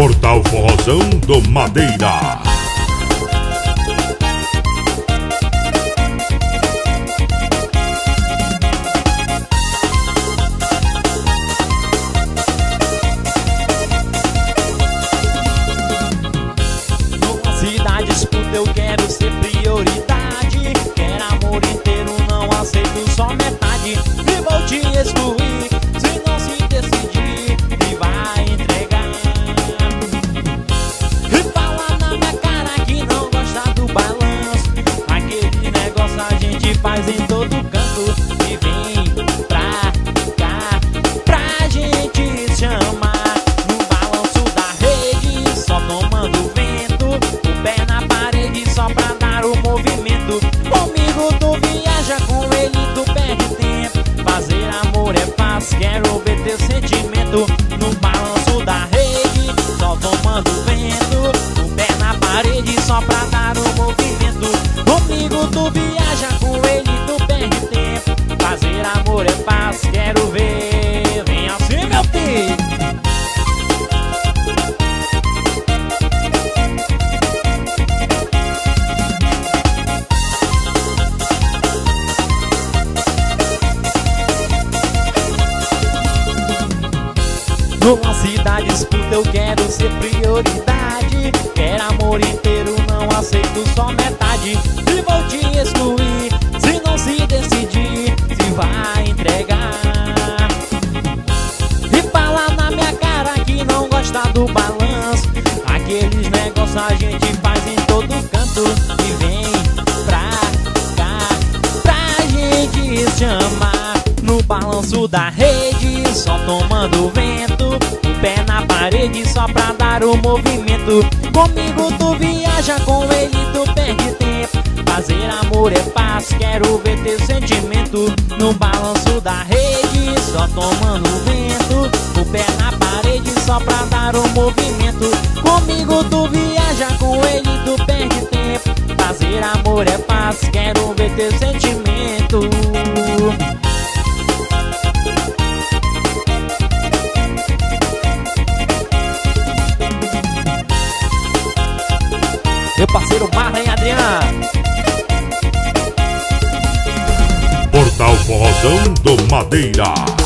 Portal Forrozão do Madeira. Numa cidade escuta eu quero ser prioridade. Quero amor inteiro, não aceito só metade. E vou te excluir se não se decidir Se vai entregar. E fala na minha cara que não gosta do balanço. Aqueles negócios a gente faz em todo canto. E vem pra cá pra gente chamar balanço da rede, só tomando vento. O pé na parede só pra dar o movimento. Comigo tu viaja, com ele tu perde tempo. Fazer amor é paz, quero ver teu sentimento. No balanço da rede, só tomando vento. O pé na parede só pra dar o movimento. Comigo tu viaja, com ele tu perde tempo. Fazer amor é paz, quero ver teu sentimento. Meu parceiro Marlon Adriano. Portal Forrozão do Madeira.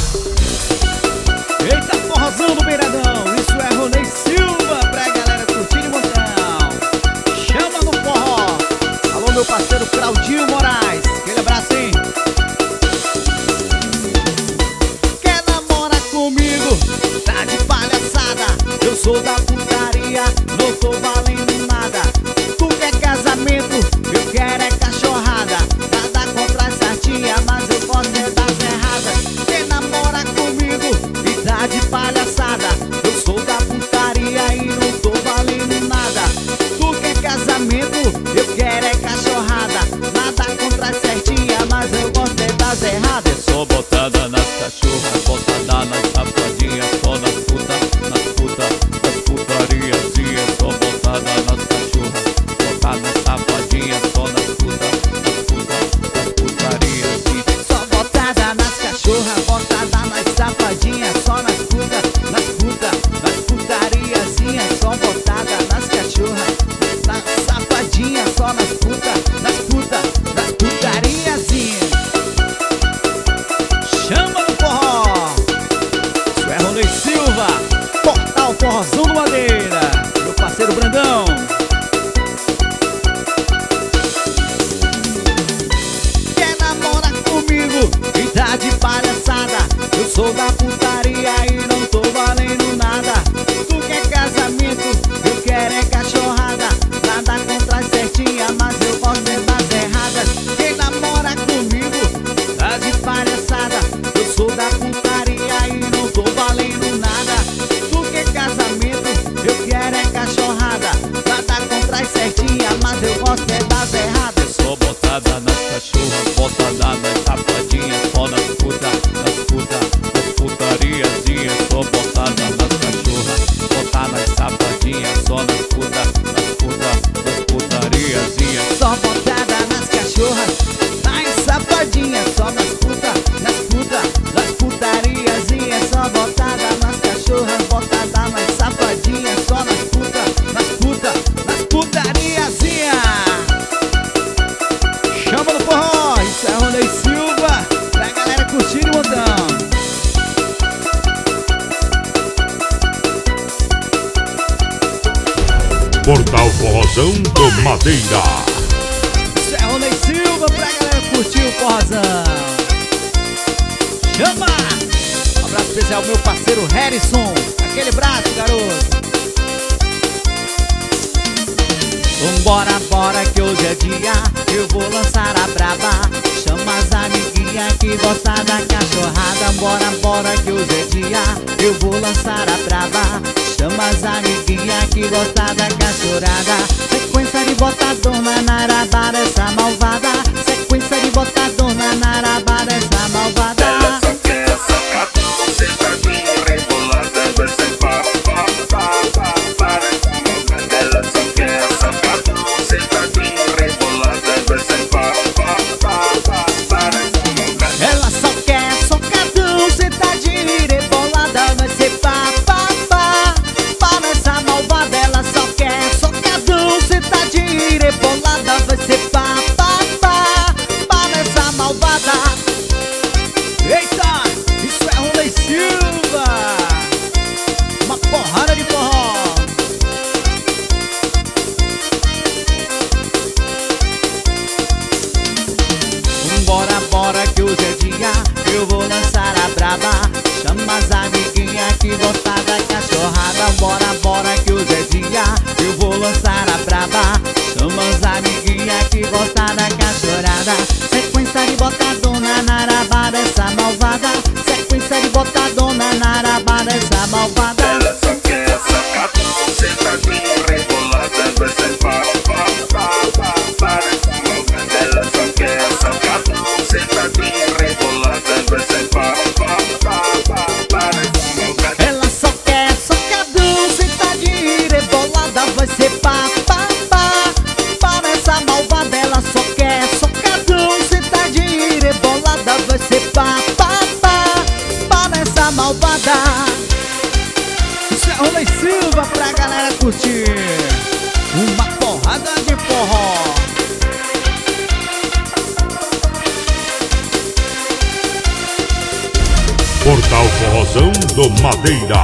Chamas Chama as amiguinhas que gosta da cachorada Sequência de botadona na arabada Essa Madeira.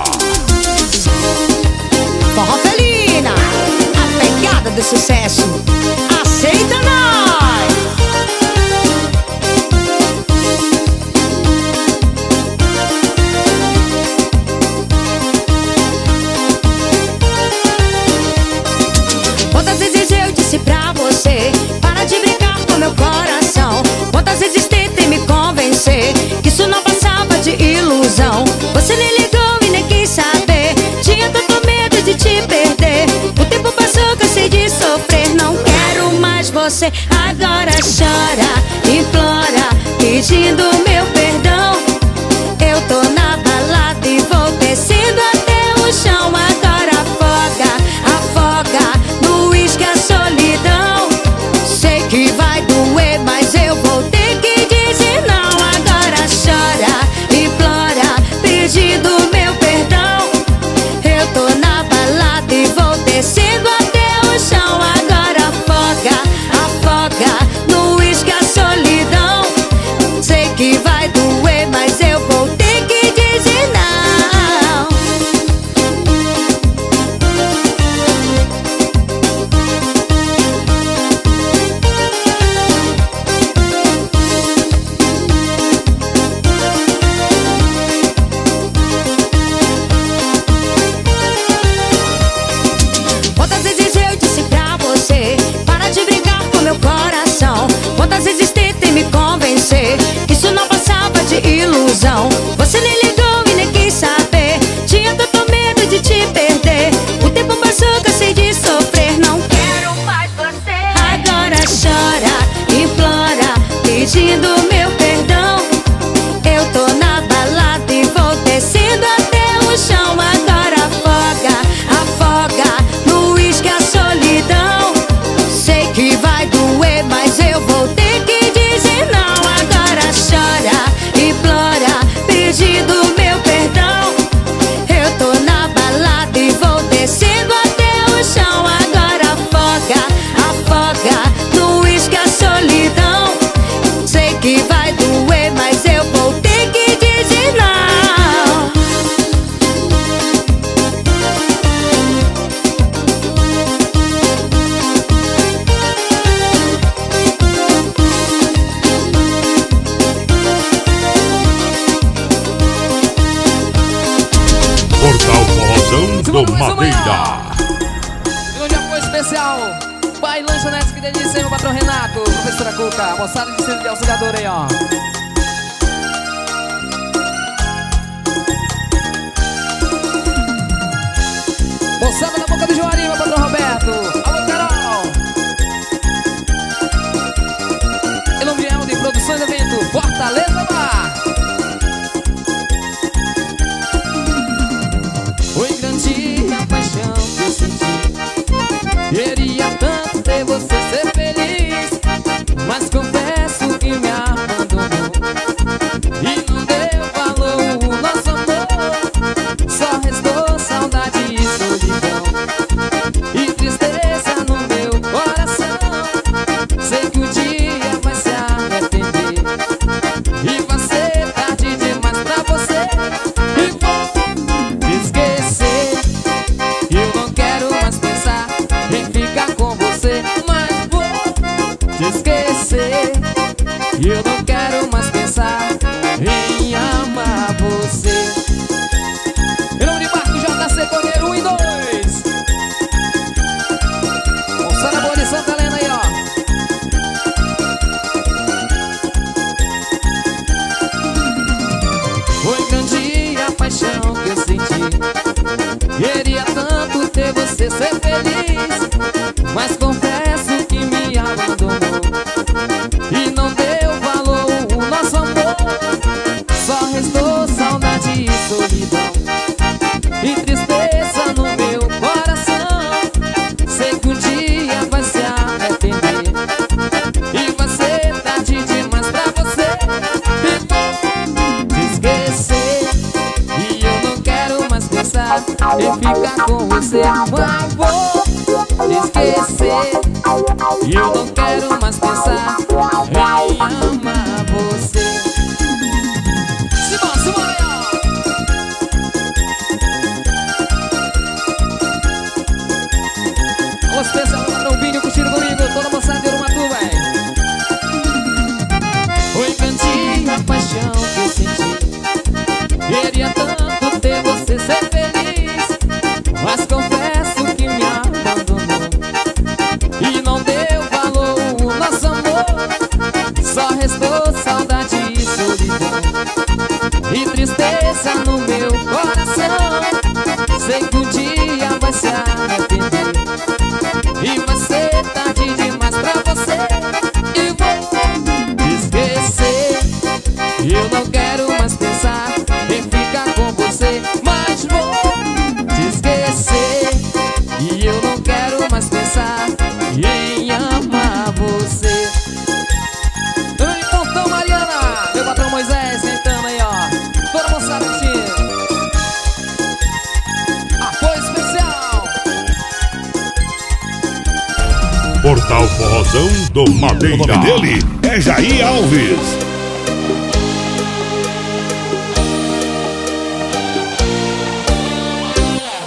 Madeira. O nome dele é Jair Alves.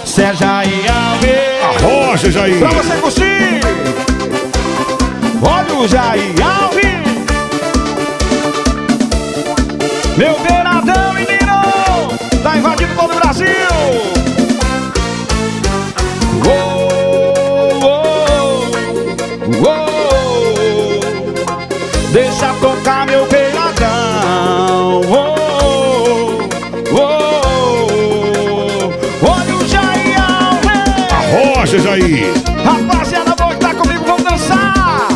Sérgio Jair Alves. A Jair. Pra você curtir. Olha o Jair Alves. Meu beiradão, menino. Tá invadindo todo o Brasil. Deixa tocar meu peladão oh, oh, oh, Olha o Jairão A rocha, Jair. Rapaziada boa que tá comigo, vamos dançar.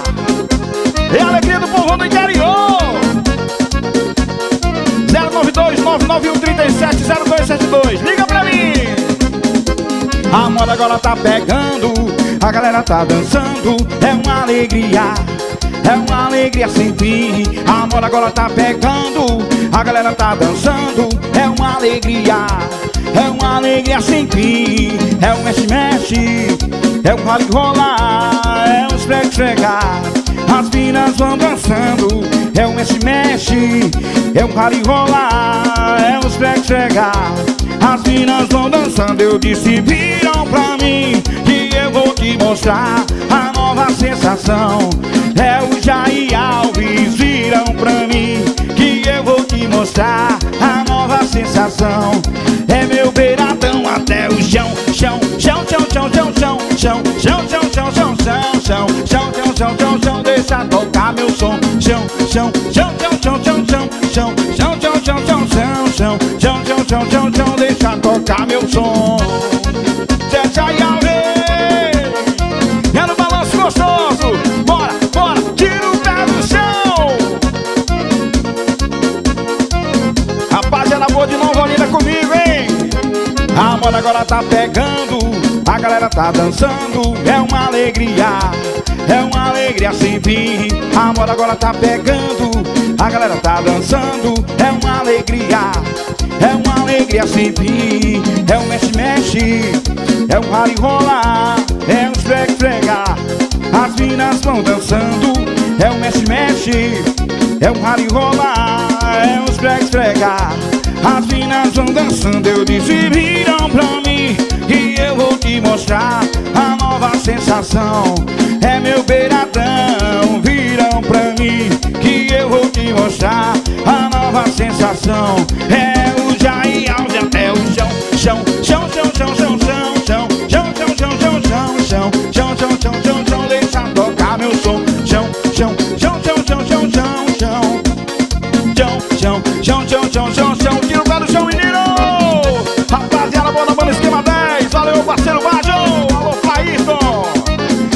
É a alegria do povo do interior. 092 991 37 0272 Liga pra mim. A moda agora tá pegando. A galera tá dançando, é uma alegria. É uma alegria sem fim, A moda agora tá pegando A galera tá dançando. É uma alegria É uma alegria sem fim. É um mexe-mexe É um vale rolar É um esfrega-esfrega As minas vão dançando É um mexe-mexe É um vale rolar É um esfrega-esfrega As minas vão dançando Eu disse, viram pra mim Que eu vou te mostrar A nova sensação. É o Kátia e Alves viram pra mim Que eu vou te mostrar a nova sensação É meu beiradão até o chão Chão, chão, chão, chão, chão, chão Chão, chão, chão, chão, chão, chão Chão, chão, chão, chão, chão Deixa tocar meu som Chão, chão, chão, chão, chão, chão Chão, chão, chão, chão, chão, chão Chão, chão, chão, chão, chão Deixa tocar meu som agora tá pegando, a galera tá dançando, é uma alegria, é uma alegria sem fim. A moda agora tá pegando, a galera tá dançando, é uma alegria, é uma alegria sem fim. É um mexe-mexe, é um rally rola, é um esfrega-esfrega. As minas vão dançando, é um mexe-mexe, é um rally rola, é um esfrega-esfrega. As minas vão dançando, eu disse viram pra mim E eu vou te mostrar a nova sensação. É meu beiradão, viram pra mim Que eu vou te mostrar a nova sensação. É o Jair Alves até o chão Chão,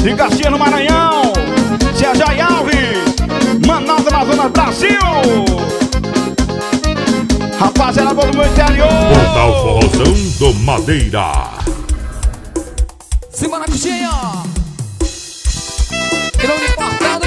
de Caxias no Maranhão, Sérgio Alves, Manaus, Amazonas, Brasil! Rapaziada, boa do meu interior! Portal Forrozão do Madeira. Simbora, coxinha! De portal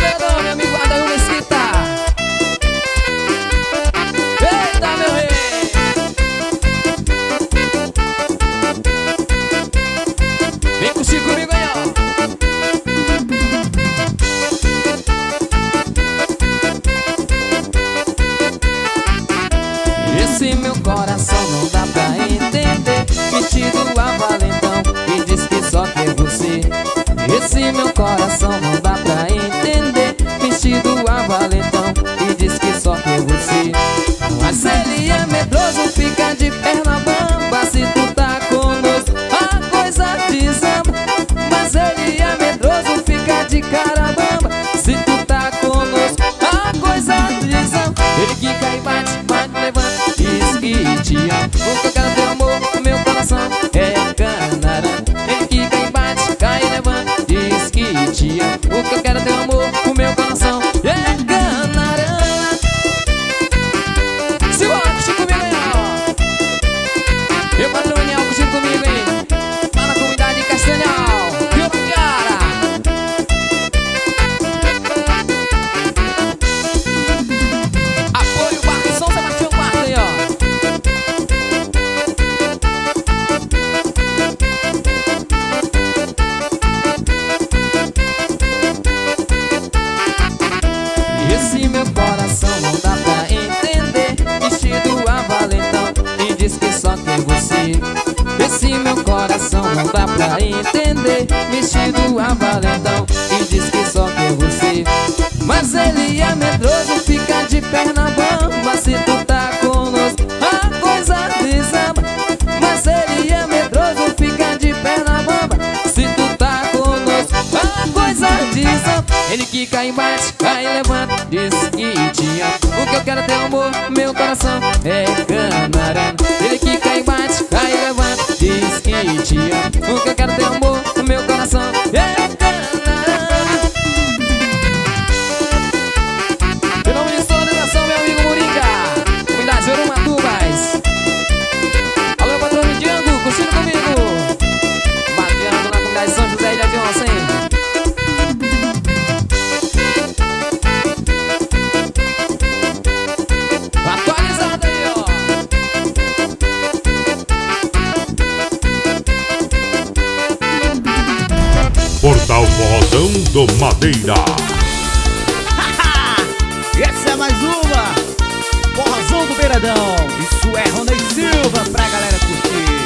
Esse meu coração não dá pra entender. Metido a valentão e diz que só quer você. Mas ele é medroso, fica de perna bamba Se tu tá conosco, a coisa desamba Mas ele é medroso, fica de cara bamba Se tu tá conosco, a coisa desamba Ele quica e bate, bate, levanta Diz que te ama quero teu amor, meu coração. É Mais uma? Forrozão do Beiradão Isso é Ronei Silva pra galera curtir.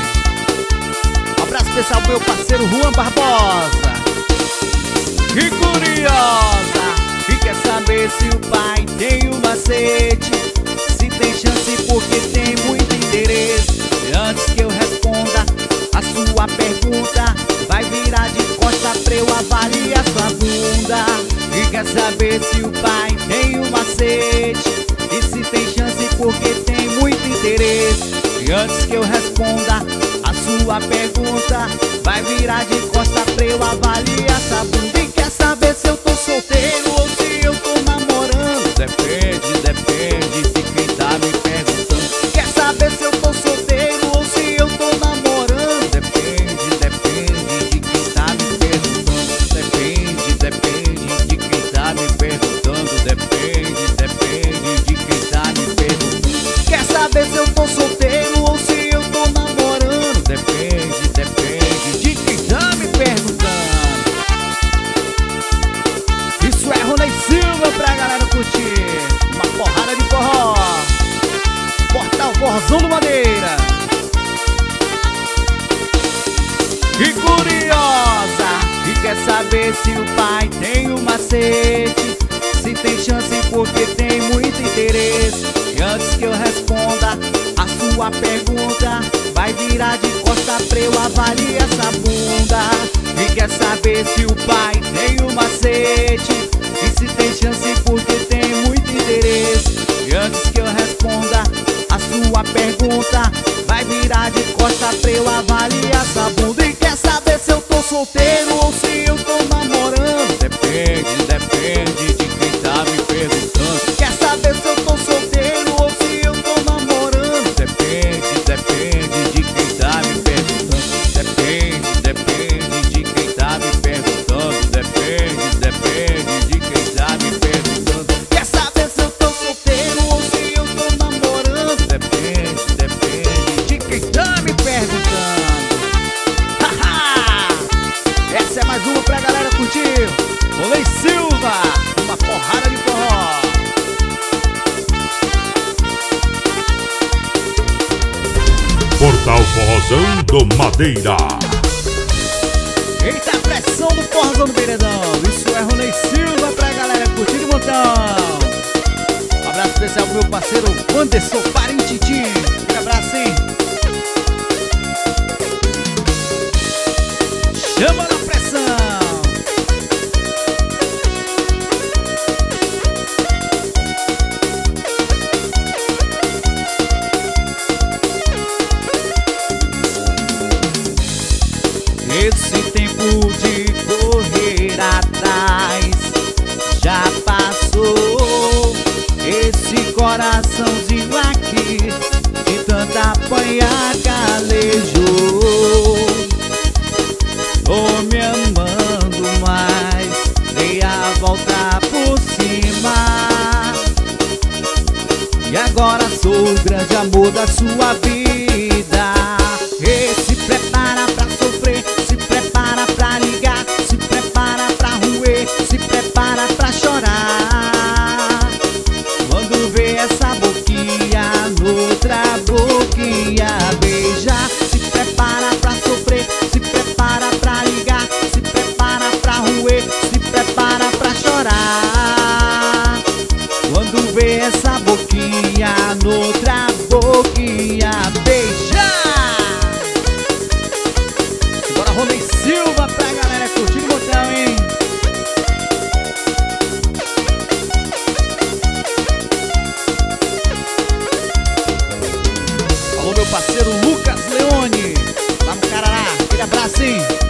Um abraço especial pro meu parceiro Juan Barbosa. Que curiosa. E quer saber se o pai tem um macete. Se tem chance porque tem muito interesse. E antes que eu responda a sua pergunta Vai virar de costa pra eu avaliar sua bunda. E quer saber se o pai tem um bilhete E se tem chance porque tem muito interesse. E antes que eu responda a sua pergunta Vai virar de costa pra eu avaliar. Essa bunda E quer saber se eu tô solteiro ou saber se o pai tem o macete Se tem chance porque tem muito interesse. E antes que eu responda a sua pergunta Vai virar de costa pra eu avaliar essa bunda. E quer saber se o pai tem o macete E se tem chance porque tem muito interesse. E antes que eu responda a sua pergunta Vai virar de costa pra eu avaliar essa bunda. E quer saber se eu tô solteiro? 最大。meu parceiro Lucas Leone. Lá no Carará, aquele abraço, hein?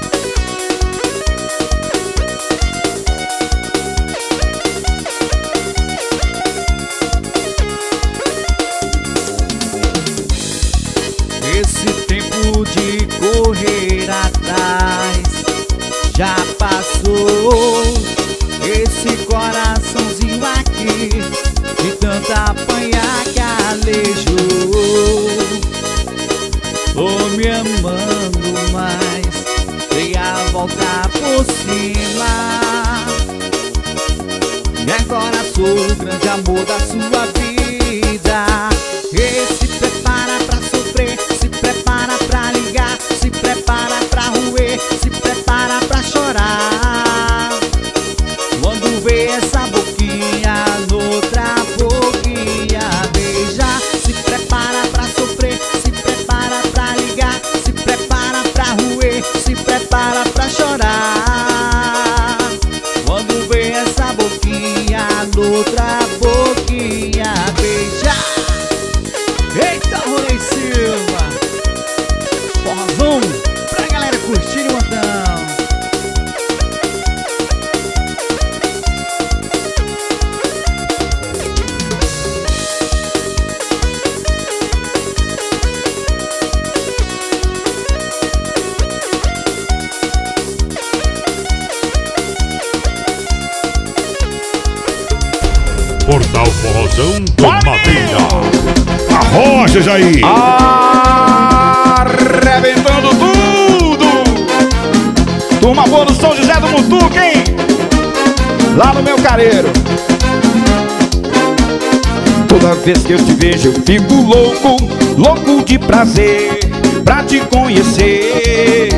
Vez que eu te vejo eu fico louco, louco de prazer pra te conhecer.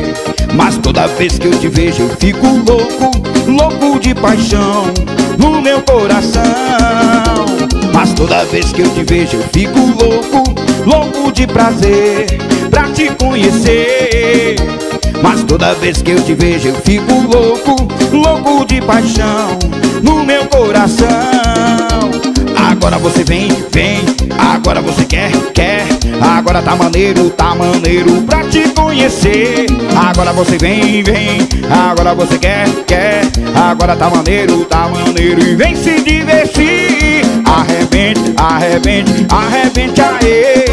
Mas toda vez que eu te vejo eu fico louco, louco de paixão no meu coração. Mas toda vez que eu te vejo eu fico louco, louco de prazer pra te conhecer. Mas toda vez que eu te vejo eu fico louco, louco de paixão no meu coração. Agora você vem, vem, agora você quer, quer. Agora tá maneiro, tá maneiro pra te conhecer. Agora você vem, vem, agora você quer, quer. Agora tá maneiro, tá maneiro e vem se divertir. Arrebente, arrebente, arrebente aê.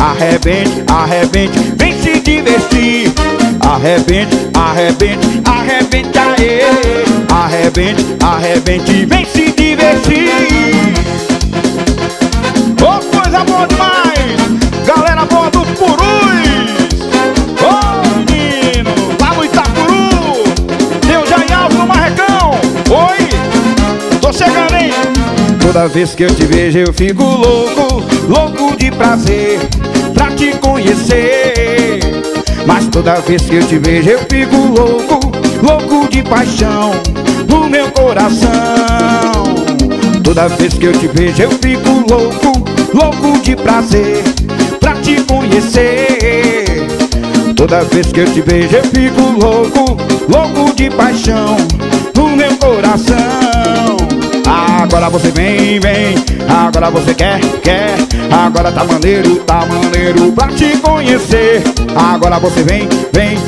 Arrebente, arrebente, vem se divertir. Arrebente, arrebente, arrebente aê. Arrebente, arrebente, vem se divertir. Coisa boa demais! Galera boa dos Purus! Ô, menino! Lá no Itapuru! Tem o Jair Alves no Marrecão! Oi! Tô chegando, hein? Toda vez que eu te vejo eu fico louco, louco de prazer pra te conhecer. Mas toda vez que eu te vejo eu fico louco, louco de paixão no meu coração. Toda vez que eu te vejo eu fico louco, louco de prazer pra te conhecer. Toda vez que eu te vejo eu fico louco, louco de paixão no meu coração. Agora você vem, vem, agora você quer, quer. Agora tá maneiro, tá maneiro pra te conhecer. Agora você vem, vem,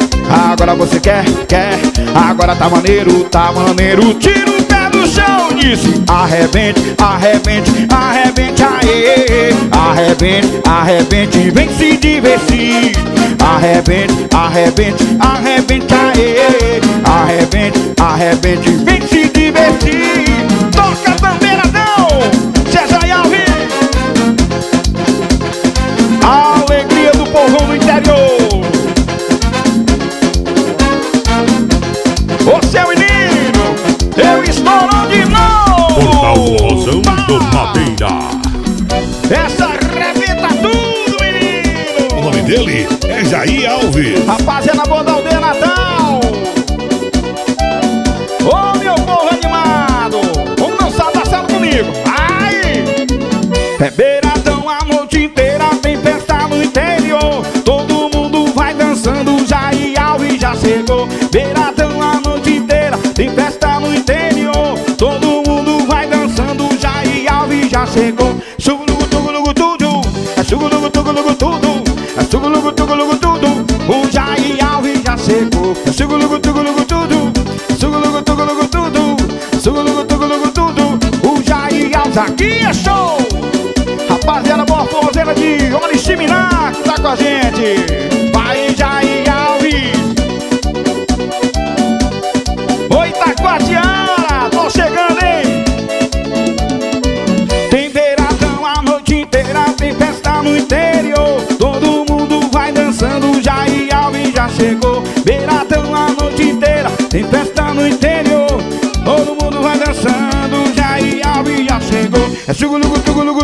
agora você quer, quer. Agora tá maneiro, tá maneiro. Tira o pé do chão, disse. Arrebente, arrebente, arrebente, aê. Arrebente, arrebente, vem se divertir. Arrebente, arrebente, arrebente, aê. Arrebente, arrebente, vem se divertir. Toca tambeiradão, César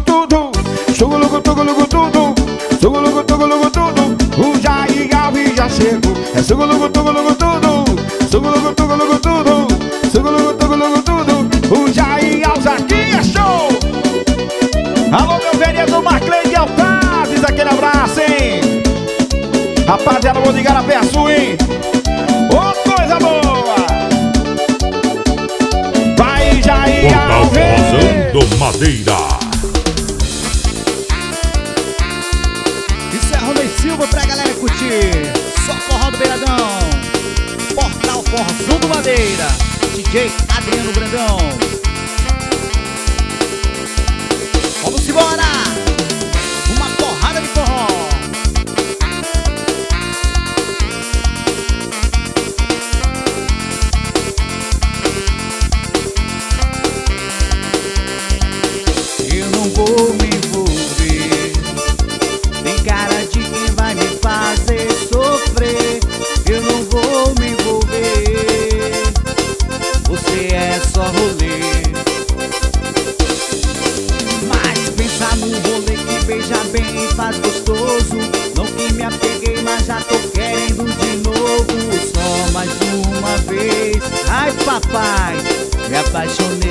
tudo. Chugulugu, tugulugu, tudo. Chugulugu, tugulugu, tudo. O Jair Alves já chegou. É chugulugu, tugulugu, tudo. Chugulugu, tugulugu, tudo. Chugulugu, tugulugu, tudo. O Jair Alves aqui é show. Alô, meu vereador Marclay de Altazes, aquele abraço, hein? Rapaziada, vou ligar a pé sua, hein? Ô, coisa boa! Vai, Jair Alves! Madeira. DJ Adriano Brandão. Vamos embora! paz. Me apaixonei.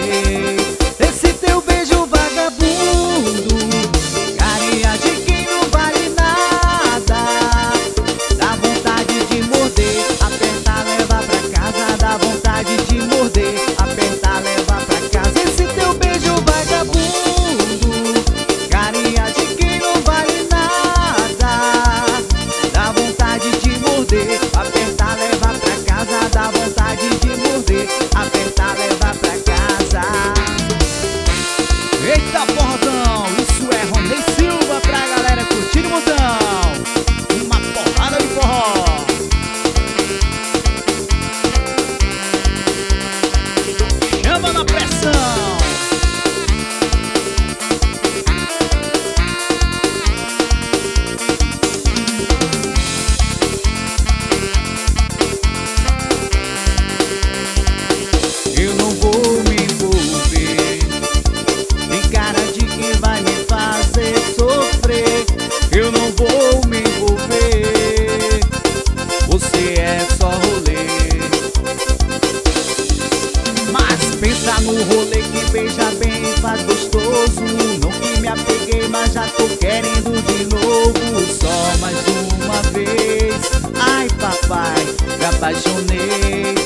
apaixonei.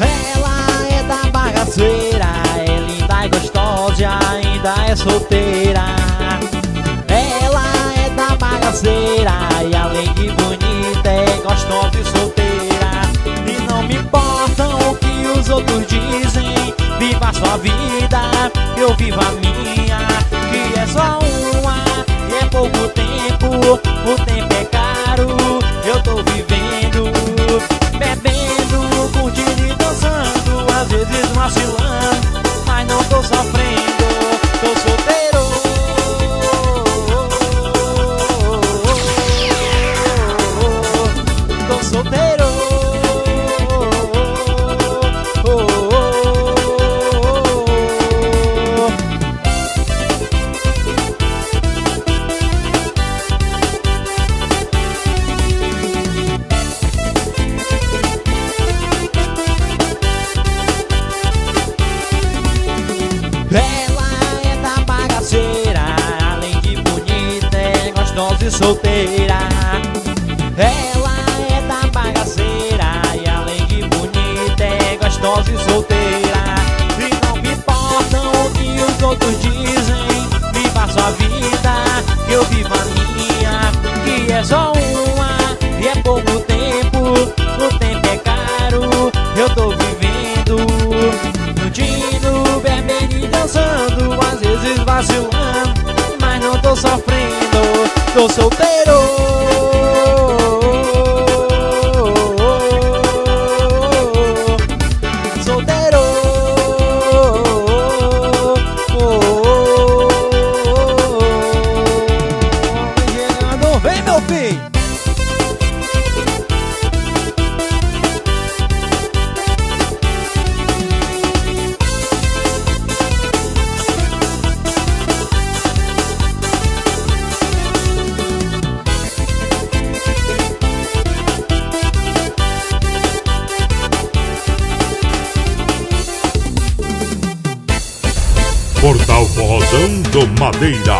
Ela é da bagaceira, é linda e gostosa, e ainda é solteira. Ela é da bagaceira os outros dizem Viva sua vida, eu vivo a minha Que é só uma, e é pouco tempo O tempo é caro, eu tô vivendo Bebendo, curtindo e dançando Às vezes vacilando, mas não tô sofrendo Tô solteiro. Tô solteiro. soltera. soltero do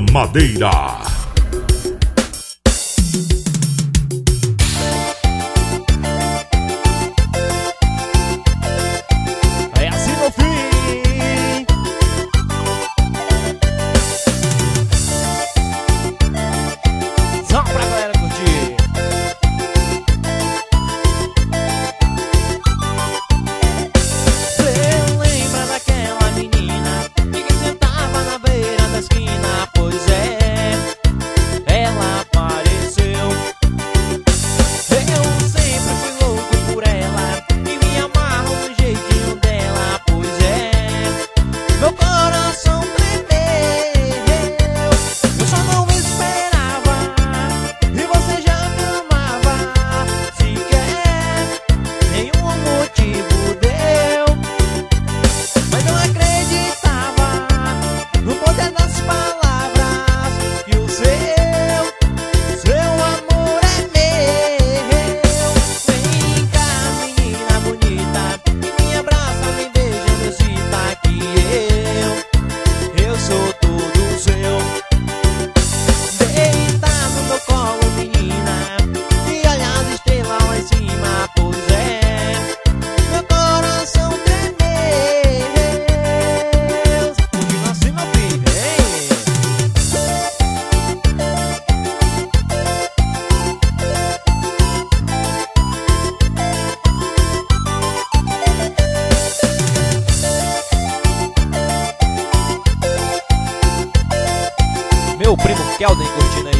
Madeira. Kelden curtindo aí.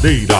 Madeira.